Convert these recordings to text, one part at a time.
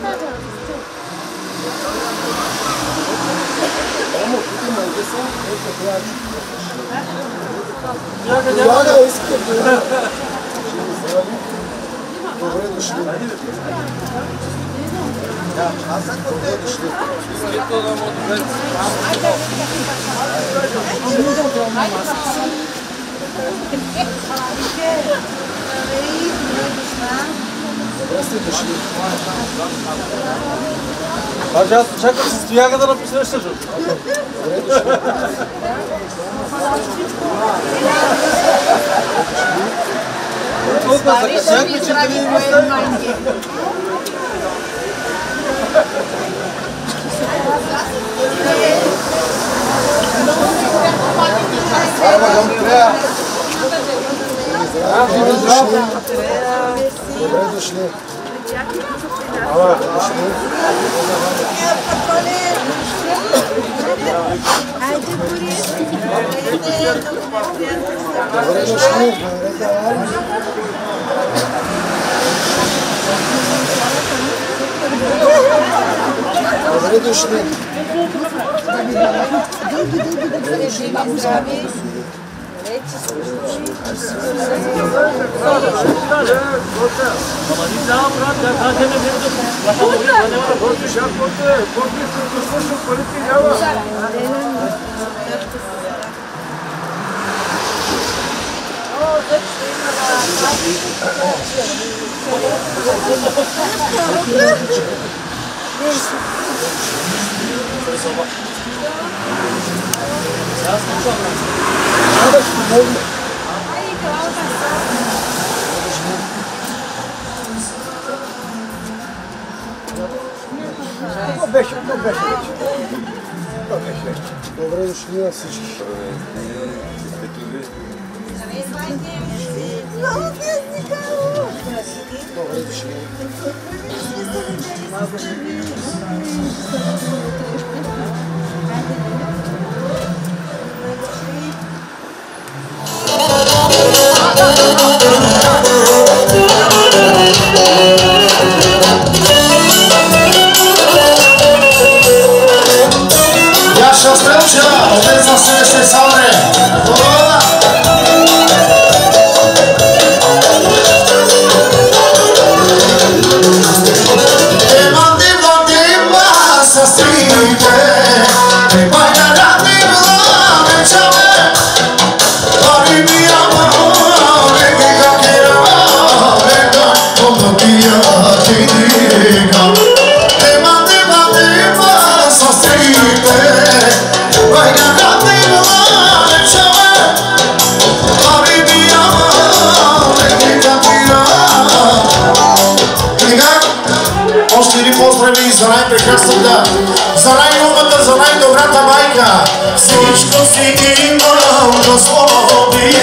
gostoso. Vlada iskri Hacı çakır siz dünya kadar yapmışlar işte çocuk. Çok da sakacak mı çiftliği mesela? Araba yok ya. Добре дошли. Добре дошли. Добре дошли. Добре дошли. Добре да Добре дошли. Neyse. Ни цяла брат, да кажем не да плата добре, да няма да Който ще порте, порте се свършил парите няма. Добре дошли на всички. Добре дошли. Oh, ни поздрави за най-прекрасната, за най-умната, за най-добрата майка. Всичко си имам, Господи,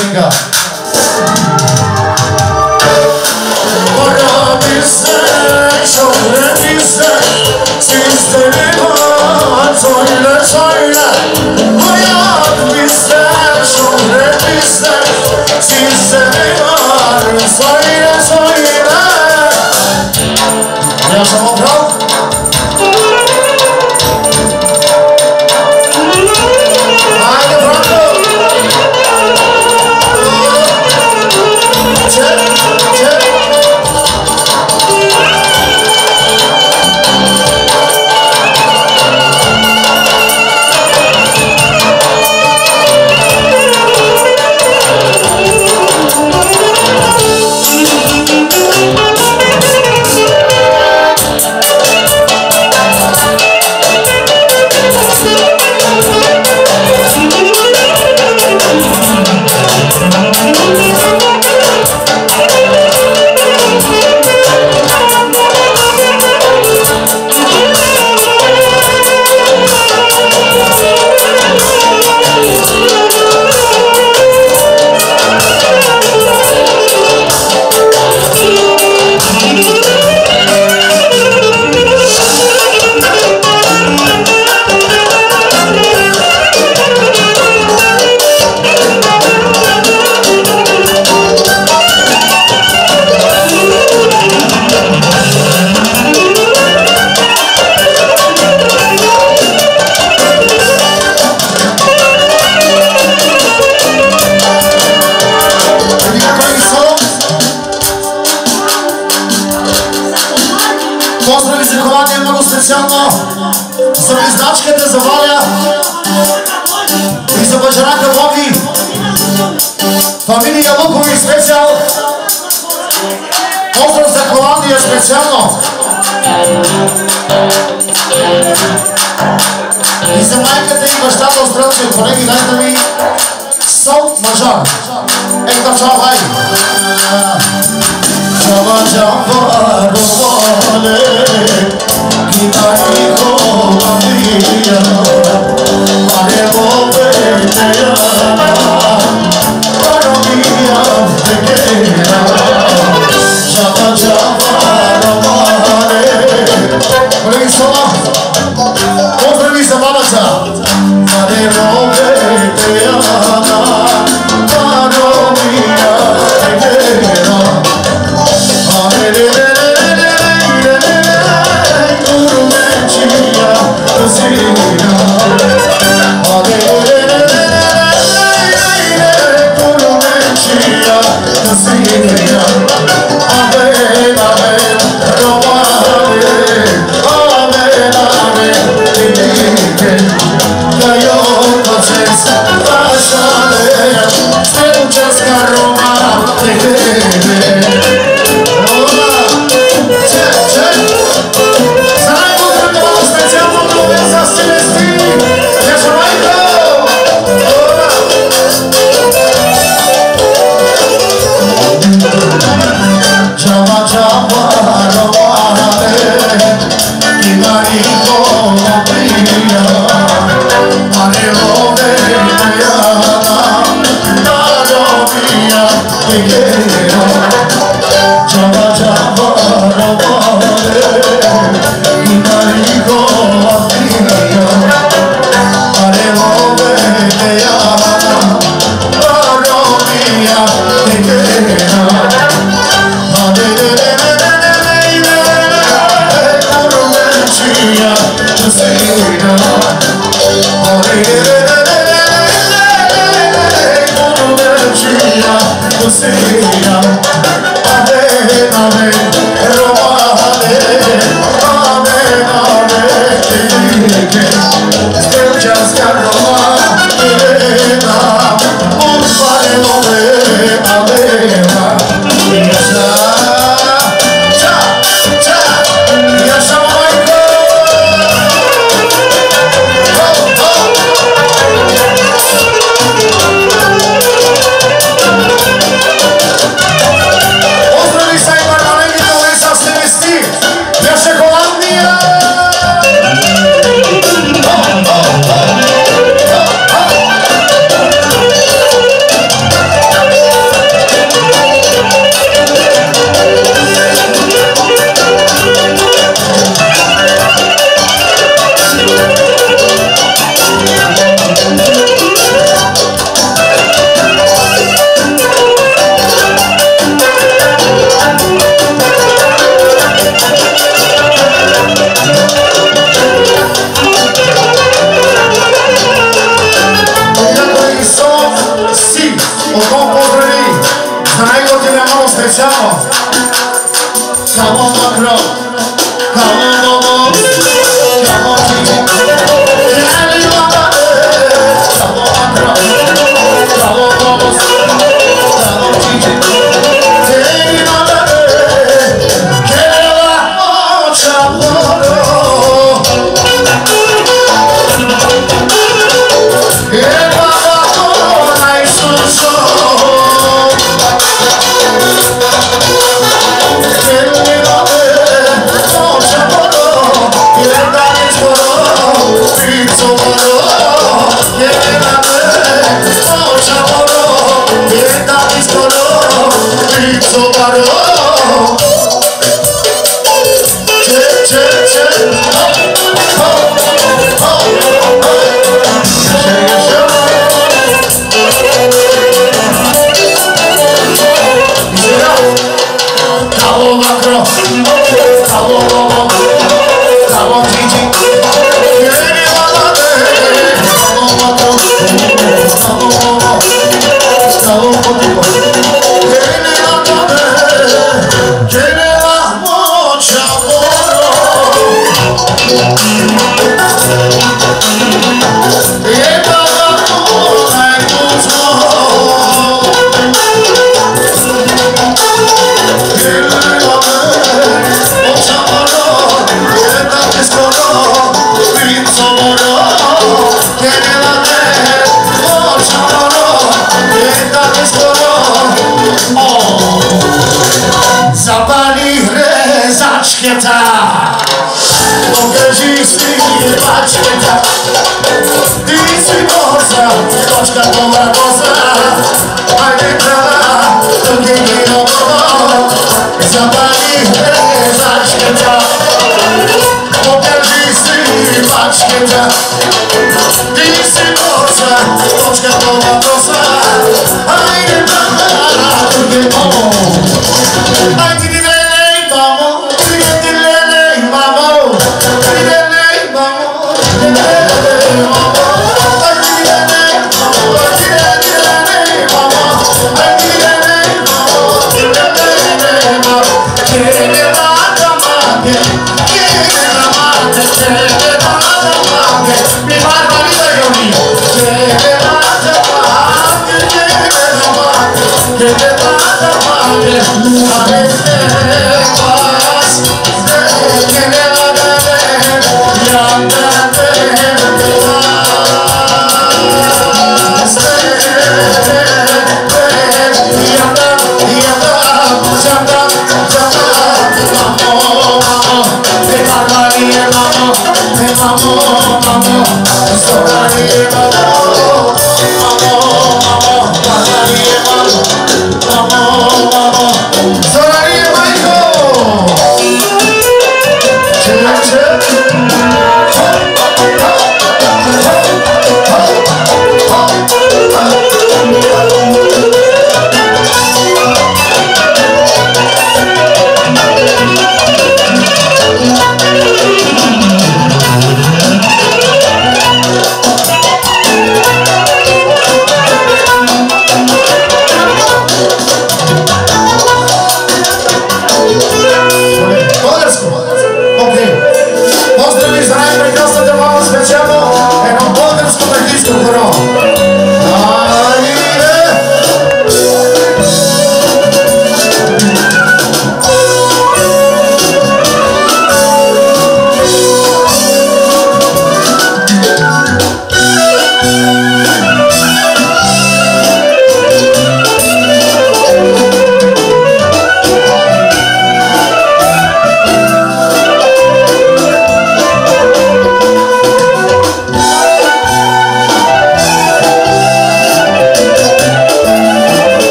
singer.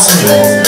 awesome.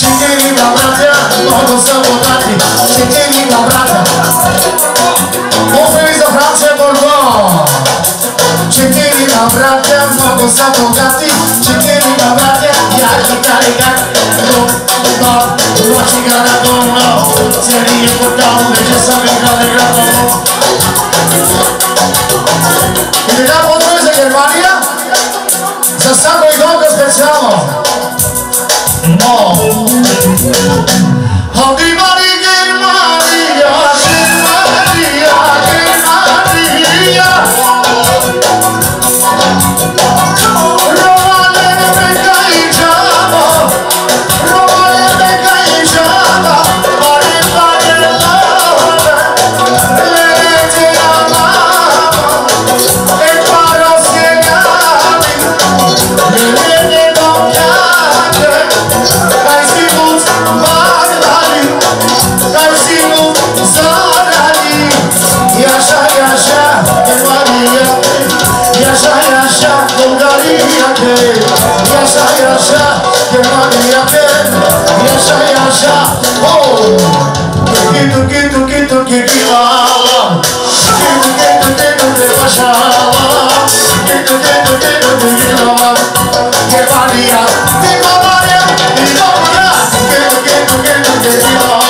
Cine-i la bratea, totul să o date Cine-i la bratea O feliță France Bordeaux Cine-i la bratea, totul să o date Cine-i la bratea, iar ce care gat Nu, nu, nu, și gara, nu, nu Ce-i important racha Oh tu que tu que tu que kitu que tu que tu que tu que mala Que tu Que tu Que varia Kitu que kitu kitu mala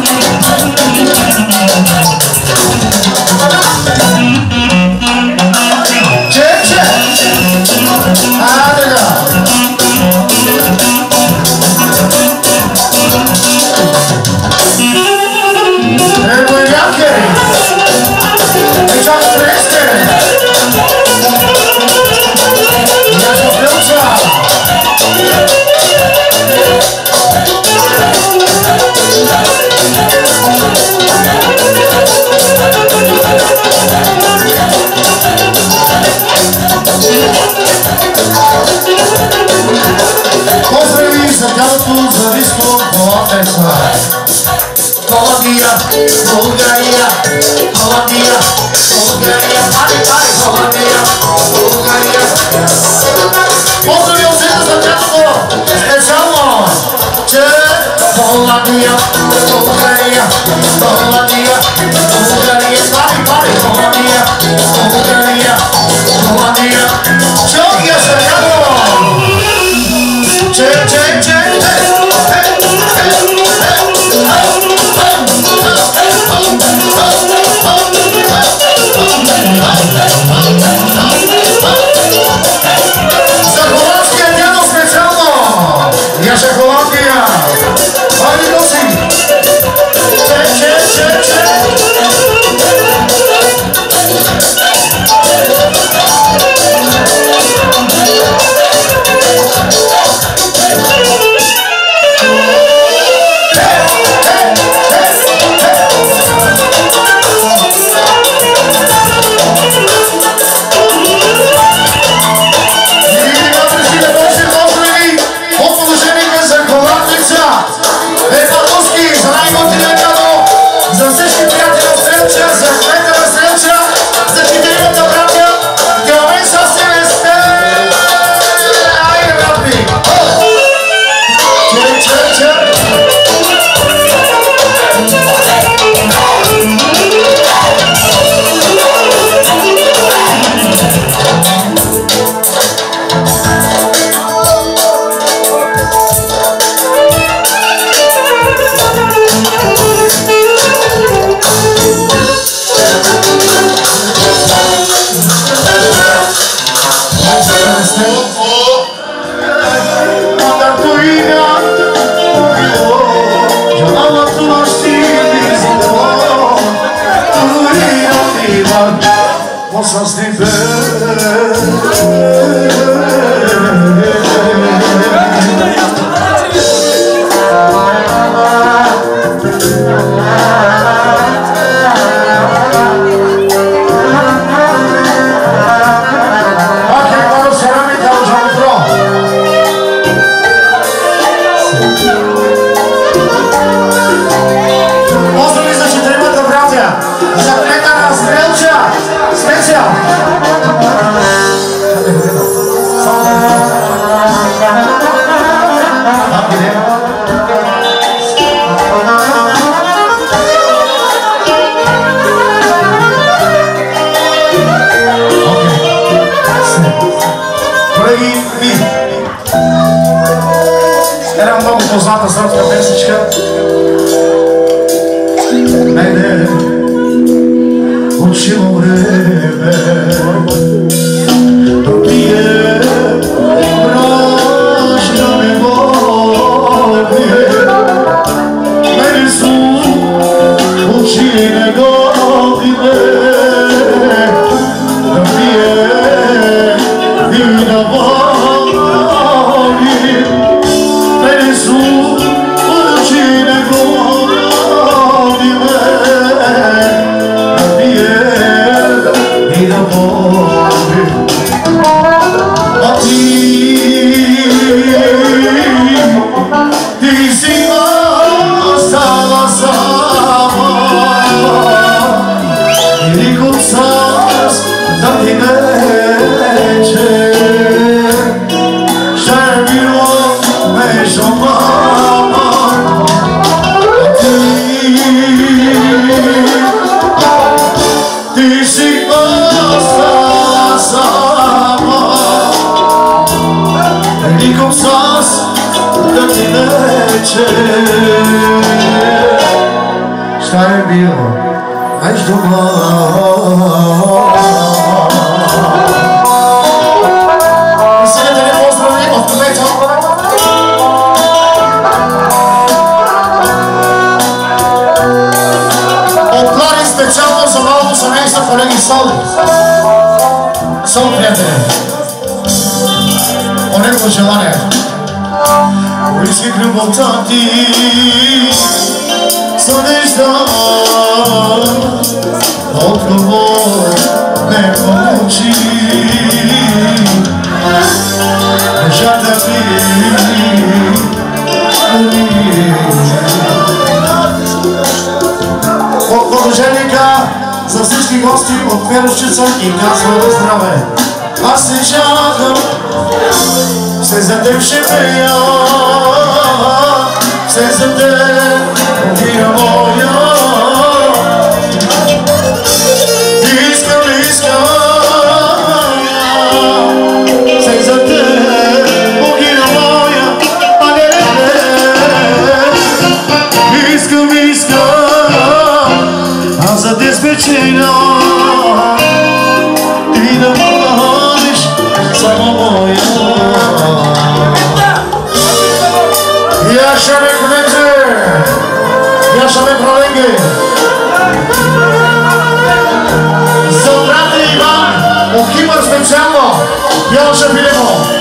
Thank you. Pozdravím sa ďalku za vyspou Polavesa Polavia, Bulgaria Polavia, Bulgaria Pali, pali, Polavia, Bulgaria Pozdravím sa za ďalku Speciálno Če Polavia, Bulgaria Polavia, Bulgaria Pali, pali, Polavia, Bulgaria church canım. Sezende şefe ya? Sezende bir şey boya Ja sobie kolegę. Zobrany Iwan, o kim rozpędziamo, ja sobie lewo.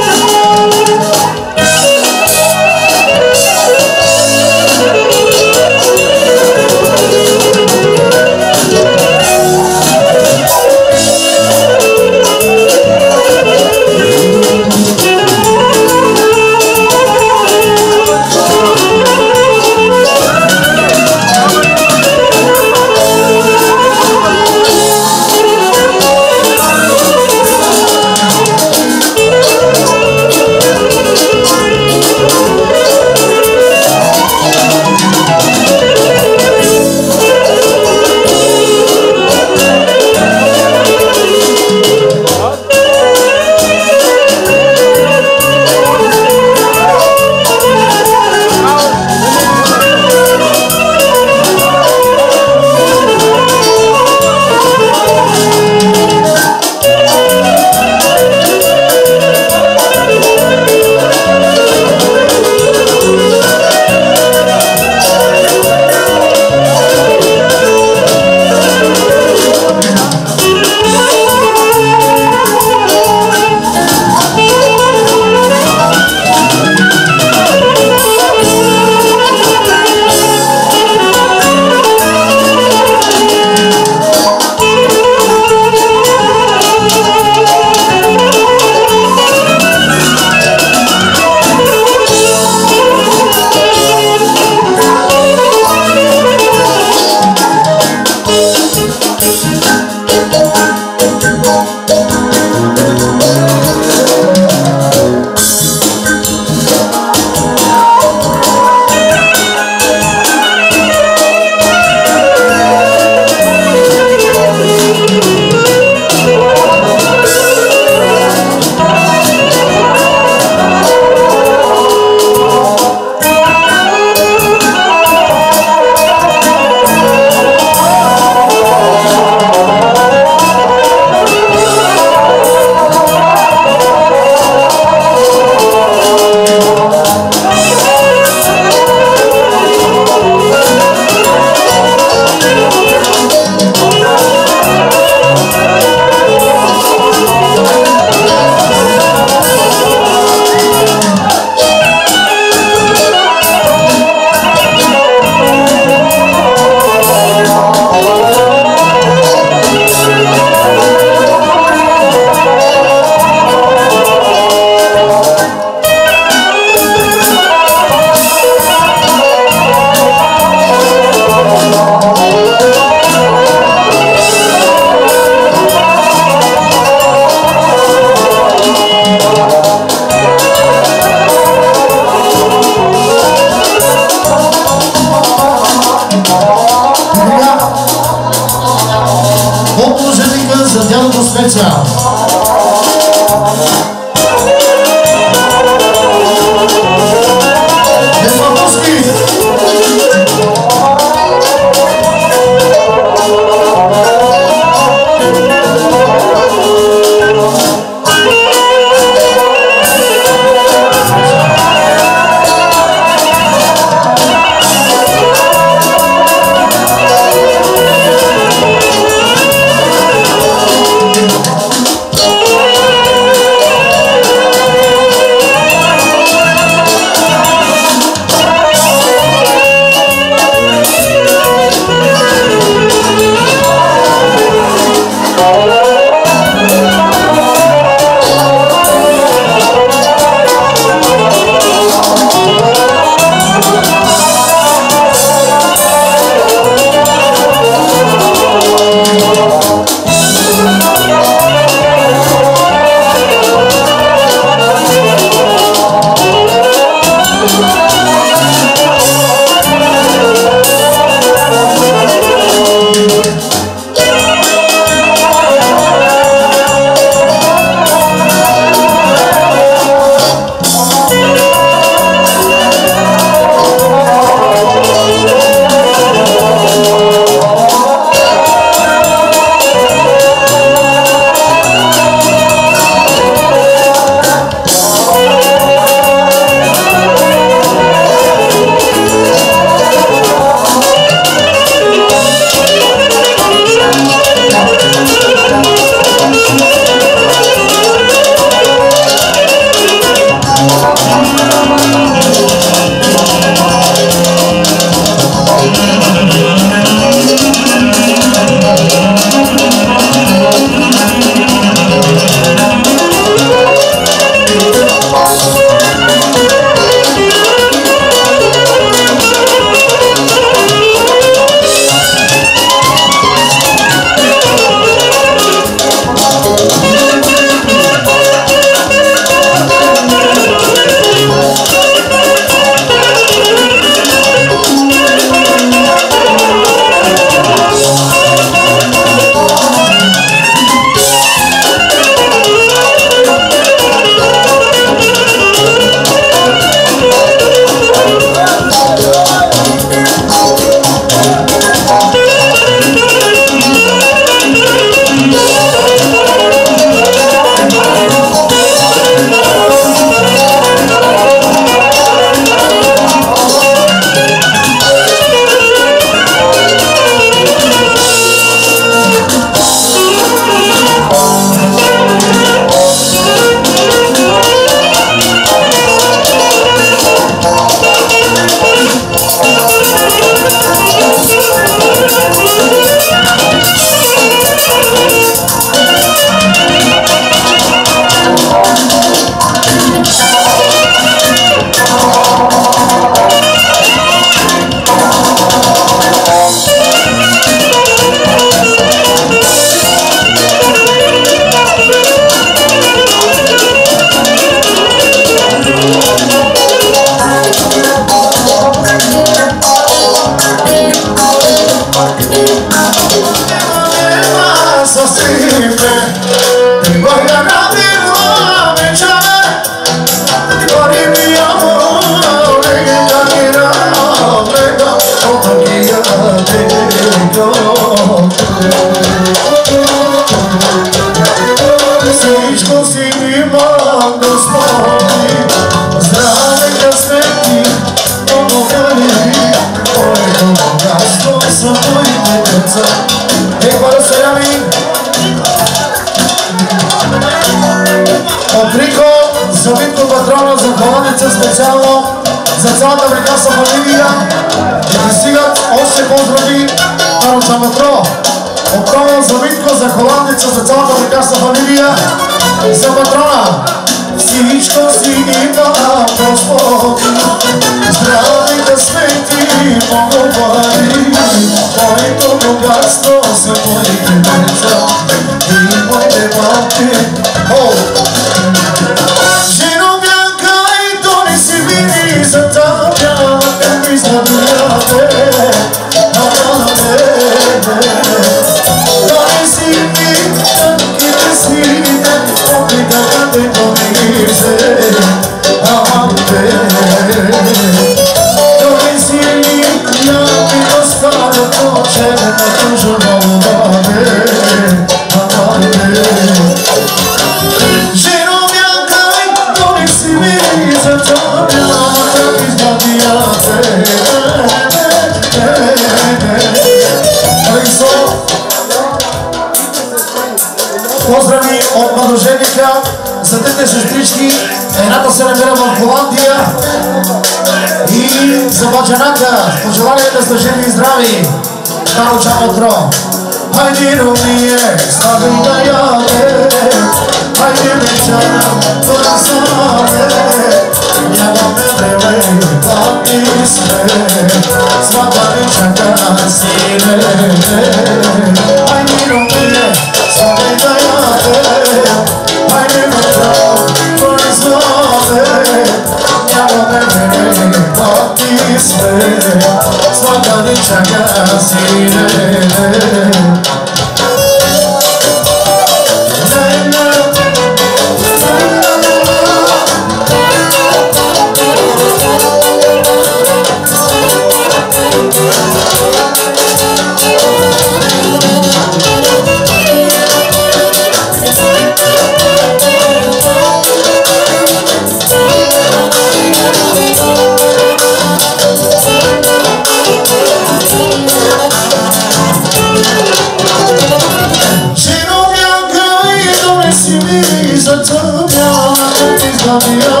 love.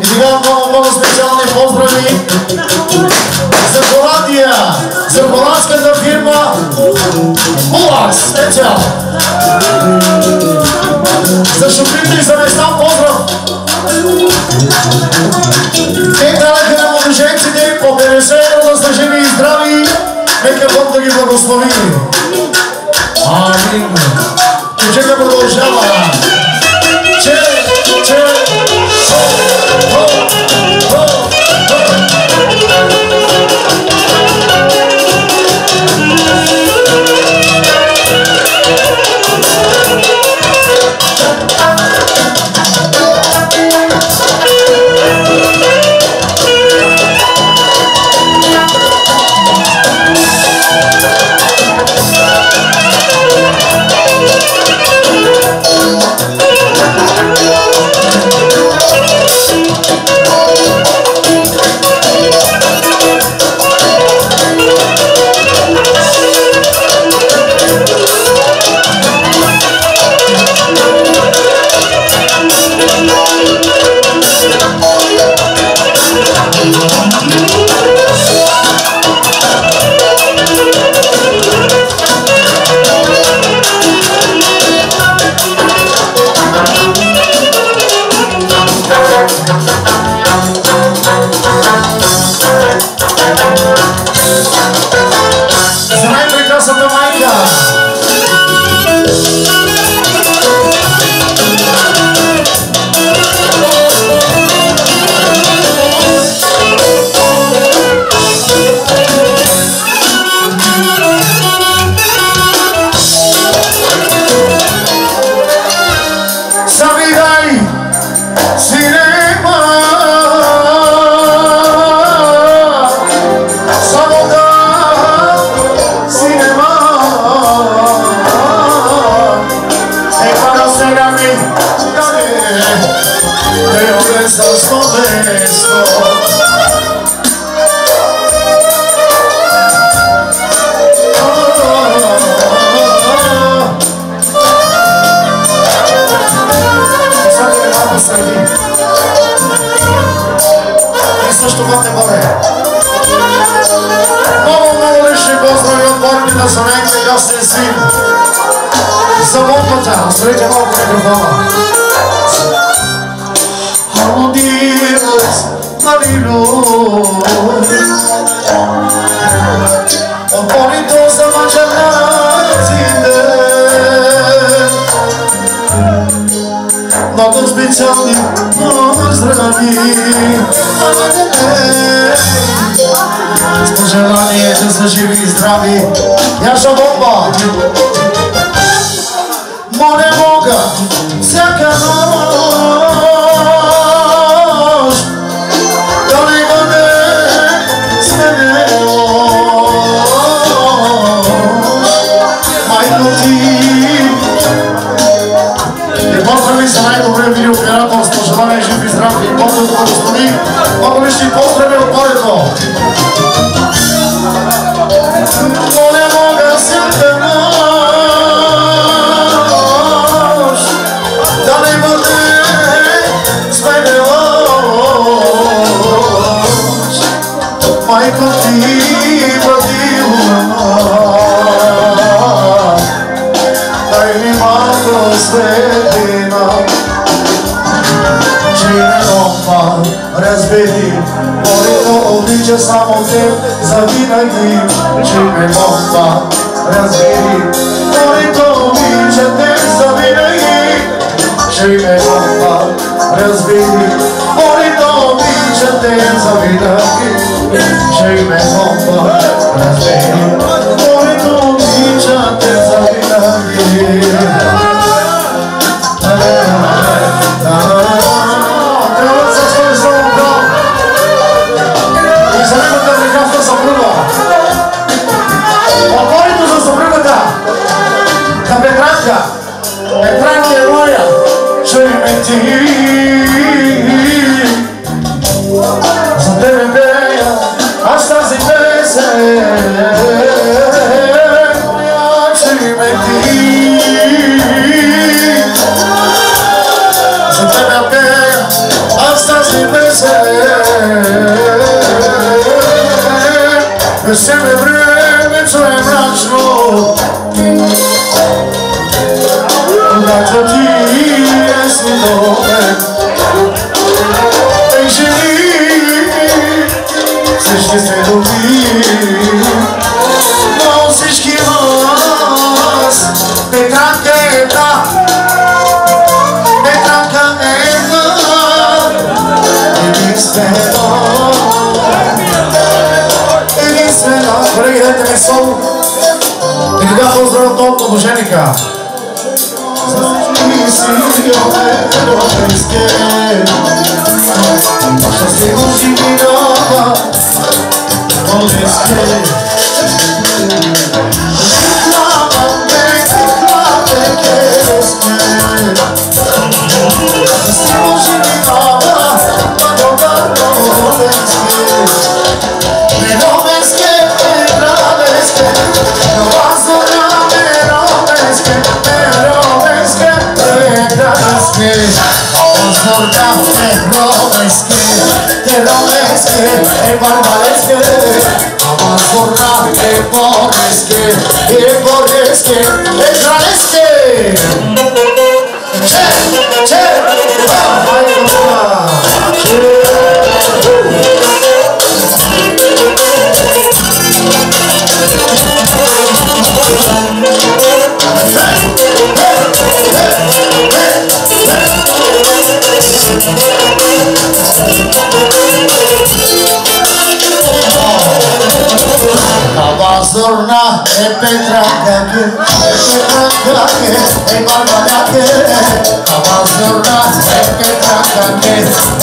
И сега много, много специални поздрави за Холандия, за холандската фирма Булакс специал. За шофирите и за места поздрав. Те дадаха на младоженците по 50 евро да са живи и здрави. Нека Бог да ги благослови. Амин. Кучека продължава.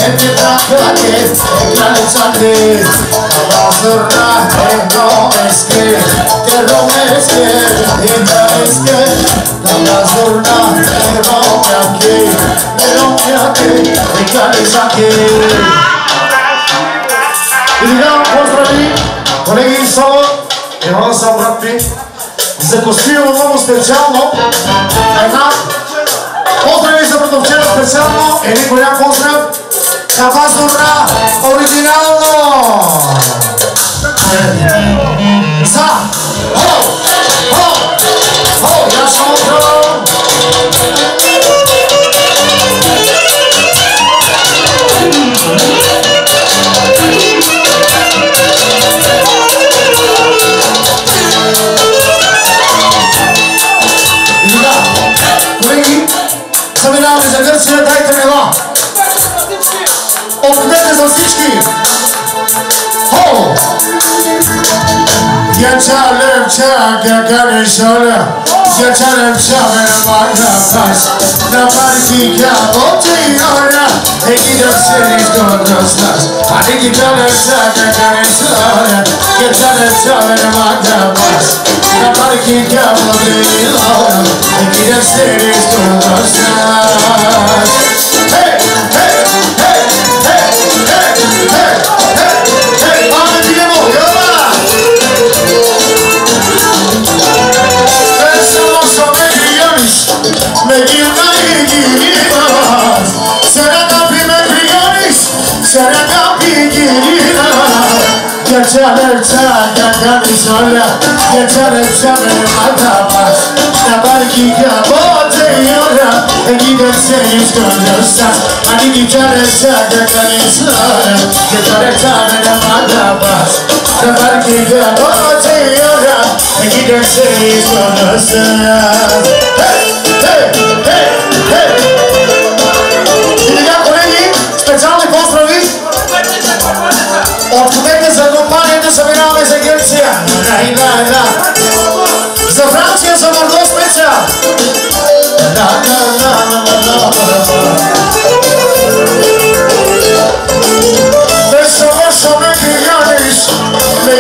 Emrahtanet, eklalecanet Hazırlah Ebro eski Terro и само Иван Самбратни много специално една поздрави за братовчера специално е Николя Козрев La Basurra original. 16. Oh. Yeah, child, live, child, get gun and shoulder. Yeah, child, live, child, and I'm on the bus. Nobody can count, go to you, now. Hey, get up, shit, it's going to slush. I think you got a shot, get gun and shoulder. Yeah, child, live, child, and I'm on the bus. Nobody can count, go to you, now. Hey, get up, going to slush. çarırça Kendini söyle Geçerse benim hatama Ne belki de batıyor Giderse yüz görürsen Hani geçerse kendini söyle Geçerse benim hatama Ne belki de batıyor Giderse yüz görürsen Hey! Hey! zabieramy z Egielcia. La, la, la. Za Francję, za Mordospecia. La, la, la, la, la. Beso, beso, me pillares, me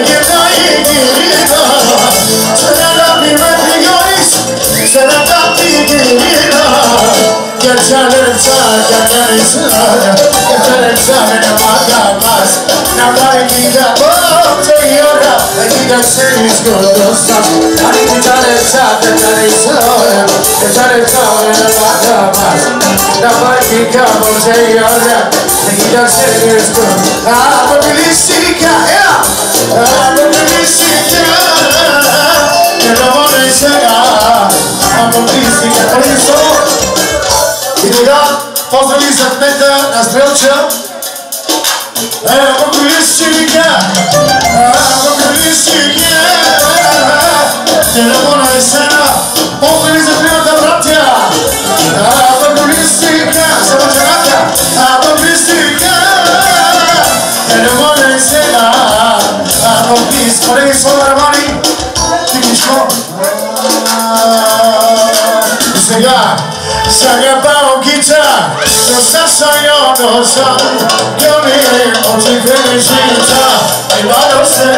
Cantarım sana, cantarım sana Cantarım sana, ne makamaz Ne var ki de bakmıyorum Belki de siz görüyorsan Hani cantarım sana, cantarım sana Cantarım sana, ne makamaz Ne var ki de bakmıyorum Belki de siz görüyorsan Ama bilirsin ki, ya Ama bilirsin И сега поздрави за кмета на Стрелча. Ево колисика, ево колисика, не на мона е сена. Поздрави за тримата братя. Ево колисика, само жената. Ево колисика, не на мона е сена. Ево колисика, колеги, своя романи. Тихичко. Saga bound guitar, the sasayon no son, Johnny, on the finish guitar, I want to say.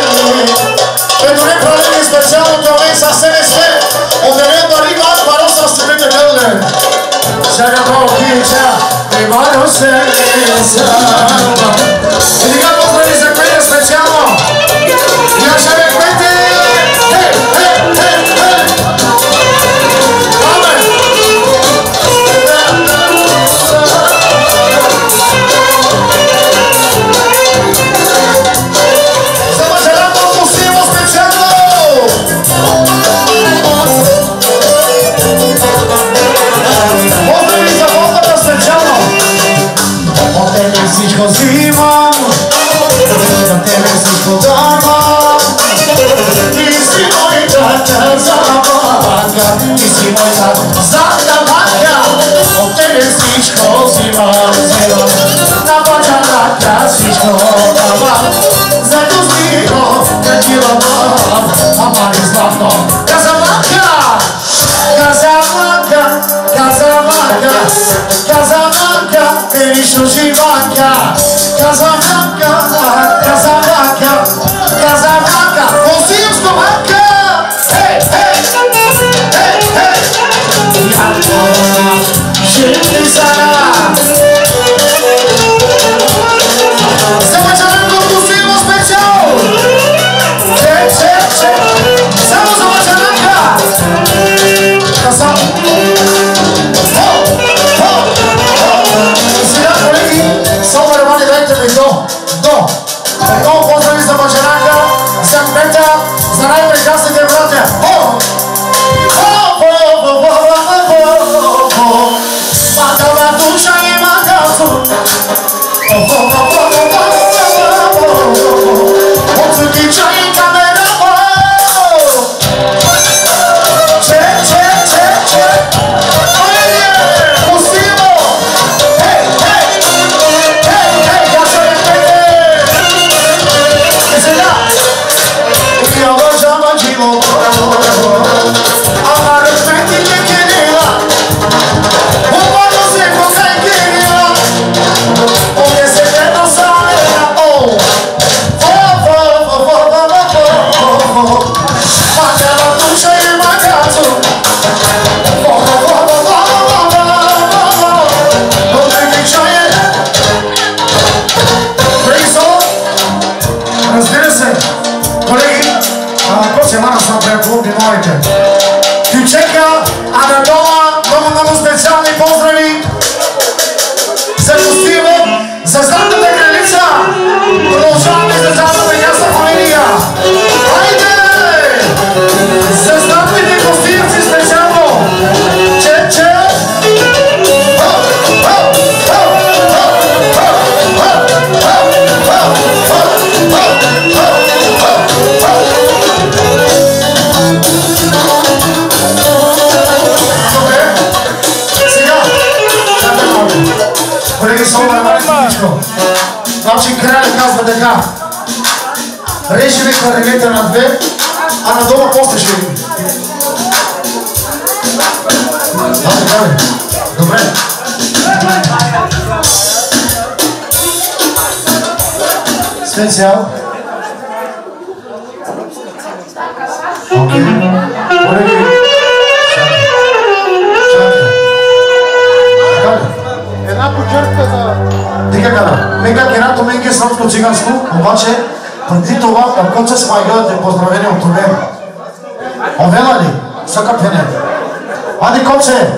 Pero un problema especial otra vez a ser este, o derecho arriba para los astros de Belden. Saga bound guitar, I want to say. Y digamos, feliz de cuello especial. Ya se me cuente. Hey, hey, hey. tylko zimą Zamiast mi podama Niski Krishna Shivanka, Kazanaka, Kazanaka. Казва така. Режи ви кларинета на две, а на дома после ще ви. Да, така? Добре. Специал. Окей. Колеги, Нека Генато Менге сръбско циганско, обаче преди това Пъркоца Смайгълът е поздравени от Овен. Овена ли? Сака пене. Ади Коце!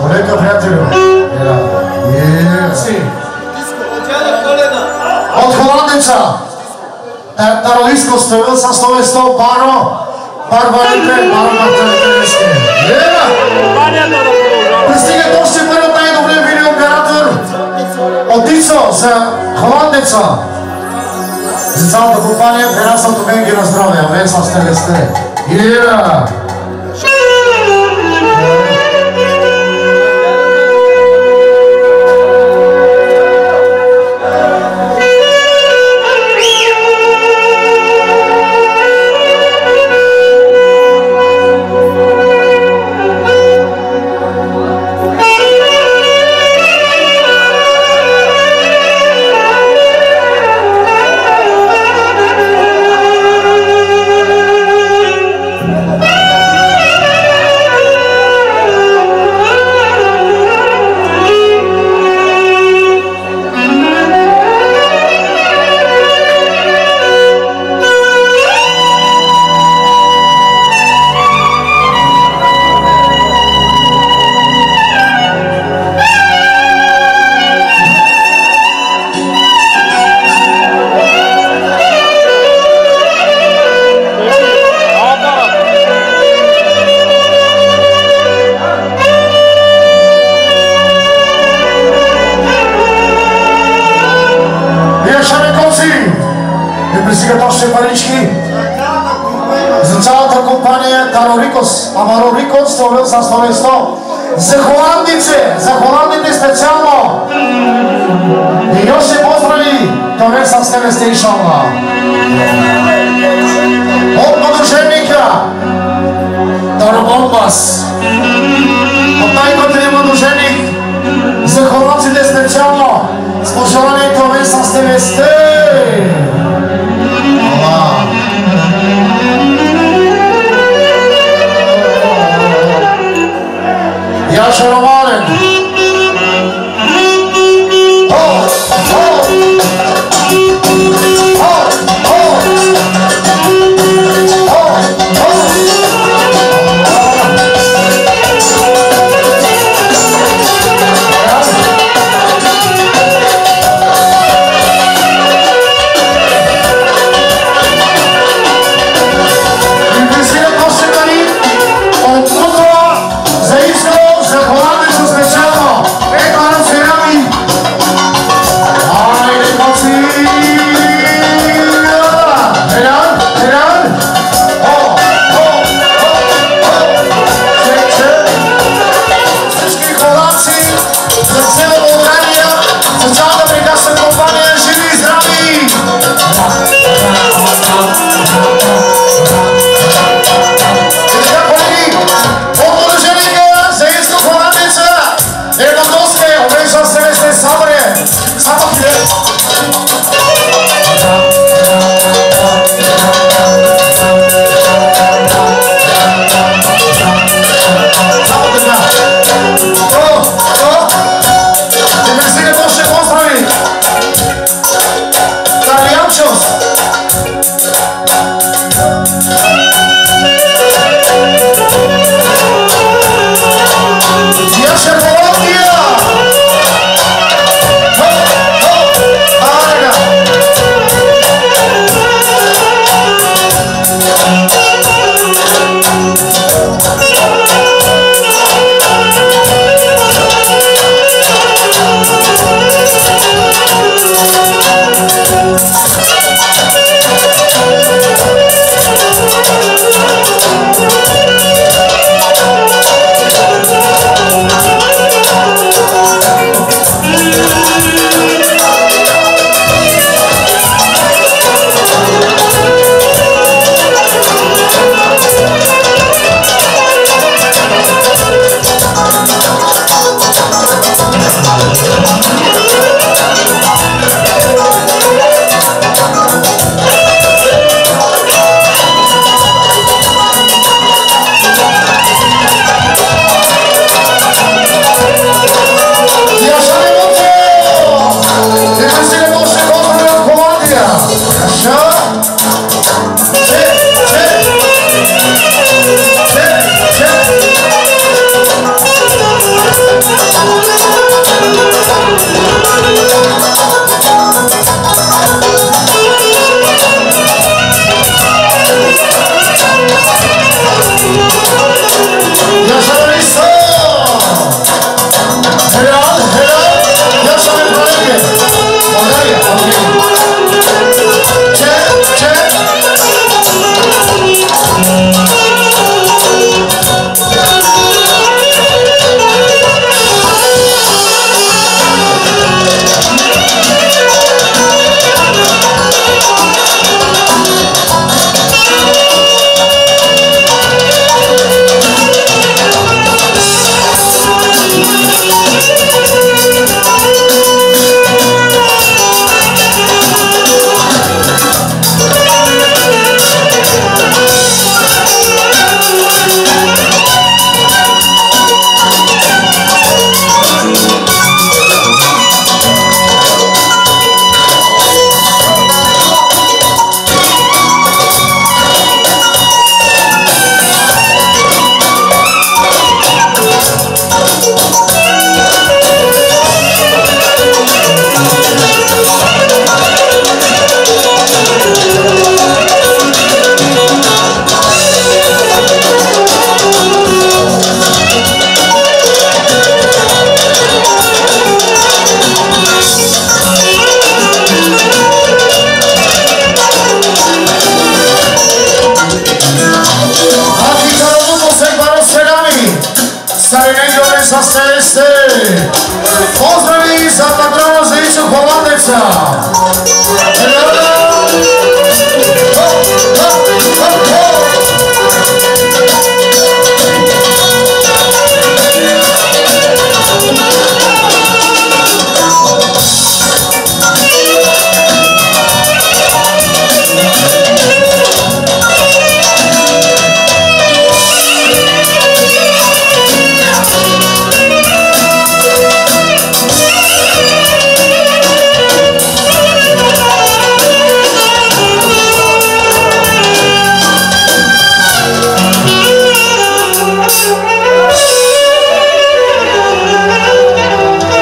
Полека, приятелю. От Холандица! Таралиско стъвил с 100 баро, барбарите, барбарите, барбарите. Пристигат още първо odlicą za chłodnicą. Za całe to kupanie, teraz są tu węgi na a więc z tego jest.